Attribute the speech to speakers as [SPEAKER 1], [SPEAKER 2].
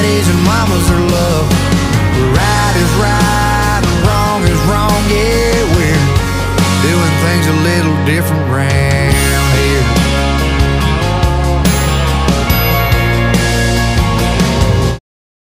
[SPEAKER 1] daddies and mamas are love. Right is right and wrong is wrong. Yeah, we're doing things a little different Right?